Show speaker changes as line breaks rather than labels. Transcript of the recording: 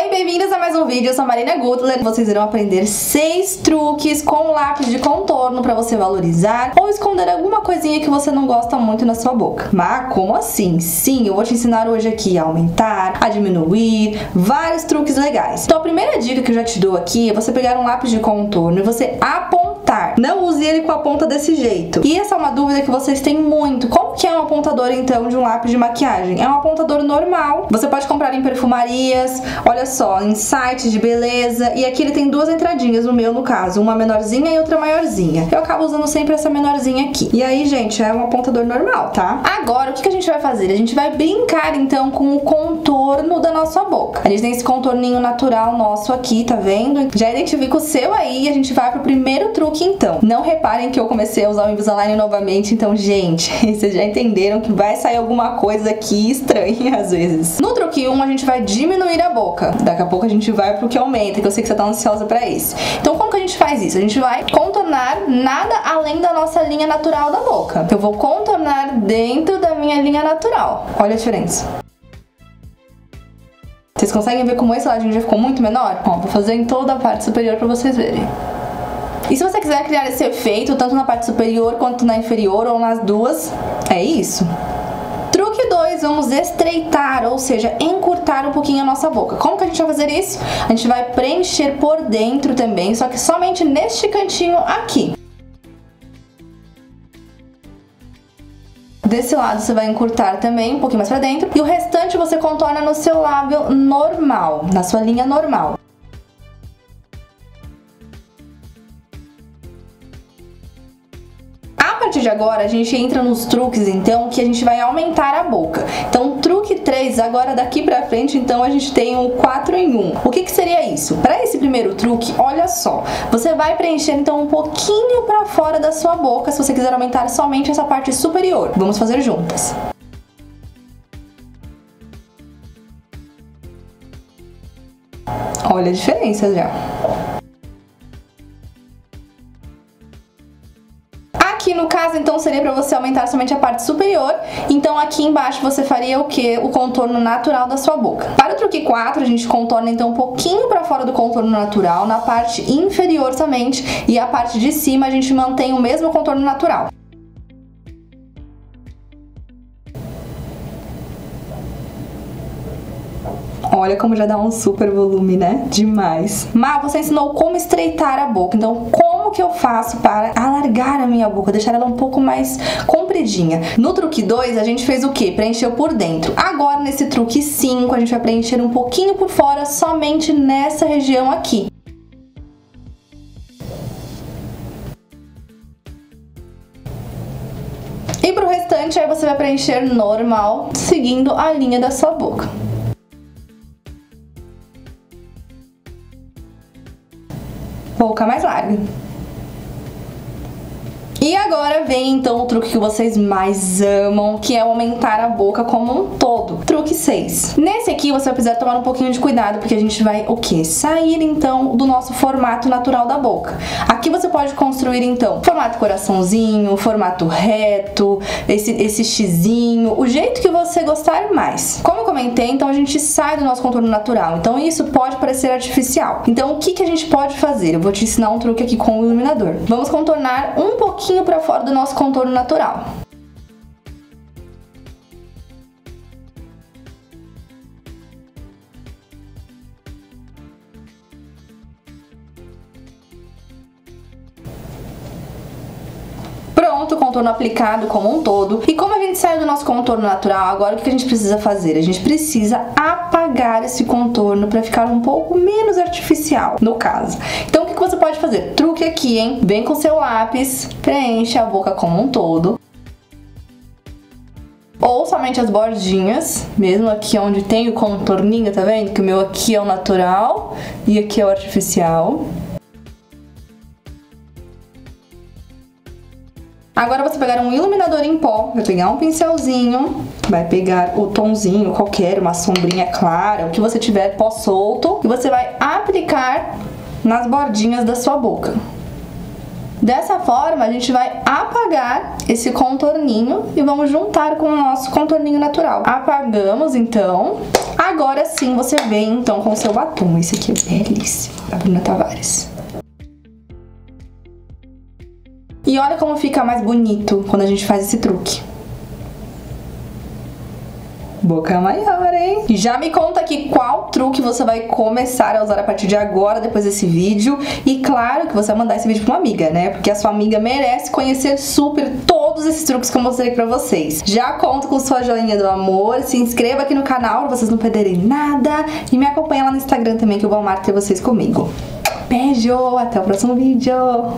Oi, bem-vindos a mais um vídeo, eu sou Marina Gutler Vocês irão aprender seis truques com lápis de contorno para você valorizar ou esconder alguma coisinha que você não gosta muito na sua boca. Mas como assim? Sim, eu vou te ensinar hoje aqui a aumentar, a diminuir, vários truques legais. Então a primeira dica que eu já te dou aqui é você pegar um lápis de contorno e você apontar Não use ele com a ponta desse jeito E essa é uma dúvida que vocês têm muito Como que é um apontador então de um lápis de maquiagem? É um apontador normal, você pode comprar em perfumarias Olha só, em sites de beleza. E aqui ele tem duas entradinhas, no meu no caso. Uma menorzinha e outra maiorzinha. Eu acabo usando sempre essa menorzinha aqui. E aí, gente, é um apontador normal, tá? Agora, o que a gente vai fazer? A gente vai brincar, então, com o contorno da nossa boca. A gente tem esse contorninho natural nosso aqui, tá vendo? Já identifica o seu aí e a gente vai pro primeiro truque, então. Não reparem que eu comecei a usar o Invisalign novamente, então, gente, vocês já entenderam que vai sair alguma coisa aqui estranha às vezes. No truque 1, um, a gente vai diminuir a boca. Daqui a pouco a gente vai pro que aumenta, que eu sei que você tá ansiosa pra isso. Então como que a gente faz isso? A gente vai contornar nada além da nossa linha natural da boca. Eu vou contornar dentro da minha linha natural. Olha a diferença. Vocês conseguem ver como esse ladinho já ficou muito menor? Ó, vou fazer em toda a parte superior pra vocês verem. E se você quiser criar esse efeito, tanto na parte superior quanto na inferior ou nas duas, é isso. Truque 2, vamos estreitar, ou seja, encurtar um pouquinho a nossa boca. Como que a gente vai fazer isso? A gente vai preencher por dentro também, só que somente neste cantinho aqui. Desse lado você vai encurtar também um pouquinho mais pra dentro. E o restante você contorna no seu lábio normal, na sua linha normal. Partir de agora, a gente entra nos truques, então, que a gente vai aumentar a boca. Então, truque 3, agora daqui pra frente, então, a gente tem um 4 em 1. O que que seria isso? Para esse primeiro truque, olha só, você vai preencher, então, um pouquinho pra fora da sua boca, se você quiser aumentar somente essa parte superior. Vamos fazer juntas. Olha a diferença já. Então, seria para você aumentar somente a parte superior. Então aqui embaixo você faria o que? O contorno natural da sua boca. Para o truque 4, a gente contorna então um pouquinho para fora do contorno natural, na parte inferior somente, e a parte de cima a gente mantém o mesmo contorno natural. Olha como já dá um super volume, né? Demais. Mas você ensinou como estreitar a boca. Então, como que eu faço para alargar a minha boca, deixar ela um pouco mais compridinha? No truque 2, a gente fez o quê? Preencheu por dentro. Agora, nesse truque 5, a gente vai preencher um pouquinho por fora, somente nessa região aqui. E pro restante, aí você vai preencher normal, seguindo a linha da sua boca. boca mais larga. E agora vem então o truque que vocês mais amam, que é aumentar a boca como um todo. Truque 6. Nesse aqui você vai precisar tomar um pouquinho de cuidado, porque a gente vai o que? Sair então do nosso formato natural da boca. Aqui você pode construir então formato coraçãozinho, formato reto, esse, esse xizinho, o jeito que você gostar mais. Como eu comentei, então a gente sai do nosso contorno natural, então isso pode parecer artificial. Então o que, que a gente pode fazer? Eu vou te ensinar um truque aqui com o iluminador. Vamos contornar um pouquinho pouquinho para fora do nosso contorno natural. O contorno aplicado como um todo. E como a gente saiu do nosso contorno natural, agora o que a gente precisa fazer? A gente precisa apagar esse contorno para ficar um pouco menos artificial, no caso. Então o que você pode fazer? Truque aqui, hein? Vem com seu lápis, preenche a boca como um todo. Ou somente as bordinhas, mesmo aqui onde tem o contorninho, tá vendo? Que o meu aqui é o natural e aqui é o artificial. Agora você pegar um iluminador em pó, vai pegar um pincelzinho, vai pegar o tonzinho qualquer, uma sombrinha clara, o que você tiver pó solto, e você vai aplicar nas bordinhas da sua boca. Dessa forma, a gente vai apagar esse contorninho e vamos juntar com o nosso contorninho natural. Apagamos, então. Agora sim, você vem, então, com o seu batom. Esse aqui é belíssimo, da Bruna Tavares. Olha como fica mais bonito quando a gente faz esse truque. Boca maior, hein? Já me conta aqui qual truque você vai começar a usar a partir de agora, depois desse vídeo. E claro que você vai mandar esse vídeo pra uma amiga, né? Porque a sua amiga merece conhecer super todos esses truques que eu mostrei pra vocês. Já conto com sua joinha do amor, se inscreva aqui no canal pra vocês não perderem nada. E me acompanha lá no Instagram também que eu vou amar ter vocês comigo. Beijo, até o próximo vídeo!